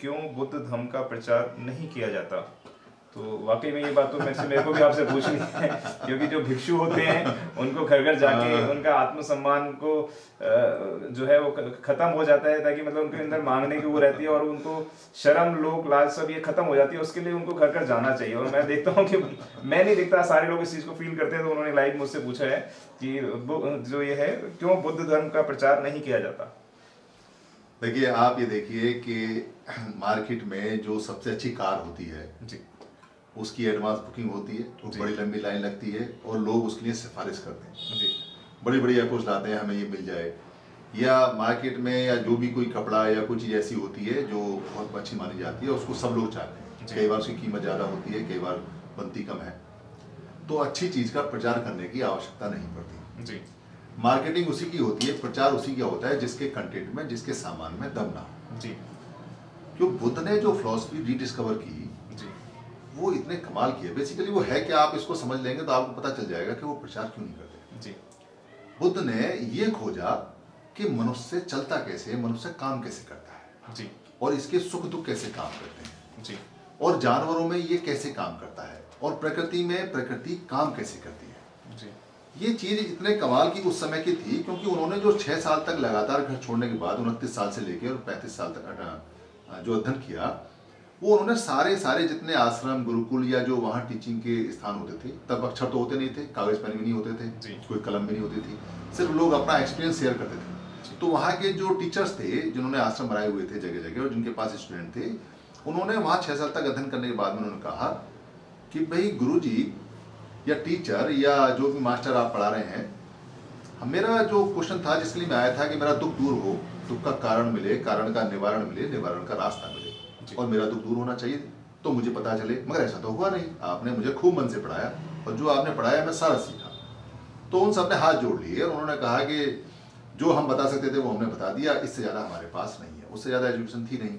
क्यों बुद्ध धर्म का प्रचार नहीं किया जाता? तो वाकई में ये बात तो मेरे से मेरे को भी आपसे पूछनी है क्योंकि जो भिक्षु होते हैं उनको घर घर जाके हाँ। उनका आत्मसम्मान को जो है वो खत्म हो जाता है ताकि मतलब उनके अंदर मांगने की वो रहती है और उनको शर्म लोक लाज सब ये खत्म हो जाती है उसके लिए उनको घर घर जाना चाहिए। और मैं देखता हूँ कि मैं नहीं देखता सारे लोग इस चीज़ को फील करते हैं तो उन्होंने लाइव मुझसे पूछा है कि जो ये है क्यों बुद्ध धर्म का प्रचार नहीं किया जाता? देखिए आप ये देखिए कि मार्केट में जो सबसे अच्छी कार होती है जी। उसकी एडवांस बुकिंग होती है तो बड़ी लंबी लाइन लगती है और लोग उसके लिए सिफारिश करते हैं। जी। बड़ी बड़ी अप्रोच लाते हैं हमें ये मिल जाए। या मार्केट में या जो भी कोई कपड़ा या कोई चीज़ ऐसी होती है जो बहुत अच्छी मानी जाती है उसको सब लोग चाहते हैं। कई बार उसकी कीमत ज़्यादा होती है कई बार बनती कम है। तो अच्छी चीज़ का प्रचार करने की आवश्यकता नहीं पड़ती। जी। मार्केटिंग उसी की होती है प्रचार उसी का होता है जिसके कंटेंट में जिसके सामान में दम ना हो। जी। जो बुद्ध ने जो फिलोसफी रीडिस्कवर की जी। वो इतने कमाल की है। बेसिकली वो है कि आप इसको समझ लेंगे तो आपको पता चल जाएगा कि वो प्रचार क्यों नहीं करते। जी। बुद्ध ने ये खोजा कि मनुष्य चलता कैसे है मनुष्य काम कैसे करता है। जी। और इसके सुख दुख कैसे काम करते हैं। जी। और जानवरों में ये कैसे काम करता है। और प्रकृति में प्रकृति काम कैसे करती है। जी। ये चीज़ इतने कमाल की उस समय की थी क्योंकि उन्होंने जो छह साल तक लगातार घर छोड़ने के बाद उनतीस साल से लेकर और पैंतीस साल तक जो अध्ययन किया वो उन्होंने सारे सारे जितने आश्रम गुरुकुल या जो वहाँ टीचिंग के स्थान होते थे तब अक्षर तो होते नहीं थे कागज़ पेन भी नहीं होते थे कोई कलम भी नहीं होती थी सिर्फ़ लोग अपना एक्सपीरियंस शेयर करते थे। तो वहाँ के जो टीचर्स थे जिन्होंने आश्रम बनाए हुए थे जगह जगह और जिनके पास स्टूडेंट थे उन्होंने वहाँ छह साल तक अध्ययन करने के बाद में उन्होंने कहा कि भाई गुरु जी या टीचर या जो भी मास्टर आप पढ़ा रहे हैं मेरा जो क्वेश्चन था जिसके लिए मैं आया था कि मेरा दुख दूर हो दुख का कारण मिले कारण का निवारण मिले निवारण का रास्ता मिले और मेरा दुख दूर होना चाहिए तो मुझे पता चले मगर ऐसा तो हुआ नहीं। आपने मुझे खूब मन से पढ़ाया और जो आपने पढ़ाया मैं सारा सीखा। तो उन सबने हाथ जोड़ लिए और उन्होंने कहा कि जो हम बता सकते थे वो हमने बता दिया इससे ज़्यादा हमारे पास नहीं है उससे ज़्यादा एजुकेशन थी नहीं।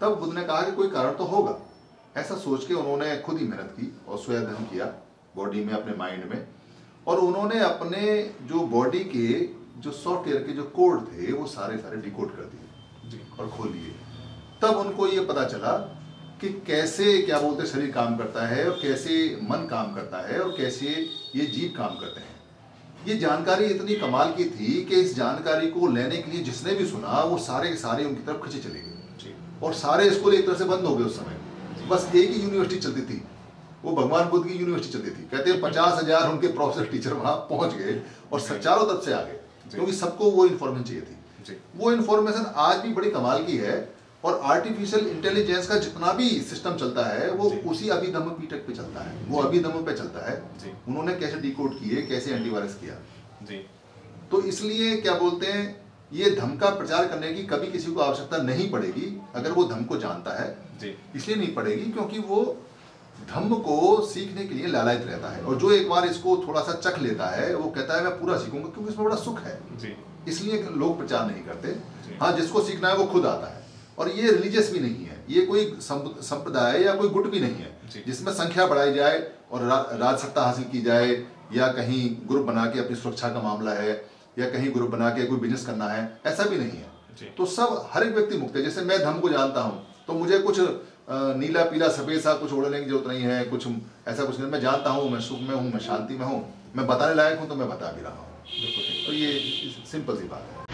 तब बुद्ध ने कहा कि कोई कारण तो होगा। ऐसा सोच के उन्होंने खुद ही मेहनत की और स्वयं किया। बॉडी में अपने माइंड में। और उन्होंने अपने जो बॉडी के जो सॉफ्टवेयर के जो कोड थे वो सारे सारे डिकोड कर दिए और खोल लिए। तब उनको ये पता चला कि कैसे क्या बोलते शरीर काम करता है और कैसे मन काम करता है और कैसे ये जीव काम करते हैं। ये जानकारी इतनी कमाल की थी कि इस जानकारी को लेने के लिए जिसने भी सुना वो सारे सारे उनकी तरफ़ खींचे चले गए। और सारे स्कूल एक तरह से बंद हो गए उस समय। बस एक ही यूनिवर्सिटी चलती थी। वो भगवान बुद्ध की यूनिवर्सिटी चलती थी। कहते हैं पचास हज़ार उनके प्रोफेसर टीचर वहाँ पहुँच गए और चारों तरफ़ से आ गए क्योंकि सबको वो इन्फॉर्मेशन चाहिए थी। वो इन्फॉर्मेशन आज भी बड़ी कमाल की है और आर्टिफिशियल इंटेलिजेंस का जितना भी सिस्टम चलता है वो उसी अभिधम पीठक पे चलता है। वो अभिधम पे चलता है। उन्होंने कैसे डिकोड किए कैसे एंटीवायरस किया। जी। तो इसलिए क्या बोलते हैं ये धम का प्रचार करने की कभी किसी को आवश्यकता नहीं पड़ेगी अगर वो धम को जानता है। इसलिए नहीं पड़ेगी क्योंकि वो धम्म को सीखने के लिए लालायित रहता है। और जो एक बार इसको थोड़ा सा चख लेता है वो कहता है मैं पूरा सीखूँगा क्योंकि इसमें बड़ा सुख है। इसलिए लोग प्रचार नहीं करते। हाँ जिसको सीखना है वो खुद आता है। और ये रिलीजियस भी नहीं है। ये कोई संप्रदाय या कोई गुट भी नहीं है। जिसमें संख्या बढ़ाई जाए और रा, राजसत्ता हासिल की जाए या कहीं ग्रुप बना के अपनी सुरक्षा का मामला है या कहीं ग्रुप बना के कोई बिज़नेस करना है ऐसा भी नहीं है। तो सब हर एक व्यक्ति मुक्त है। जैसे मैं धर्म को जानता हूँ तो मुझे कुछ नीला पीला सफ़ेद सा कुछ ओढ़ने की ज़रूरत नहीं है कुछ ऐसा कुछ नहीं। मैं जानता हूँ मैं सुख में हूँ मैं शांति में हूँ। मैं बताने लायक हूँ तो मैं बता भी रहा हूँ। तो ये सिंपल सी बात है।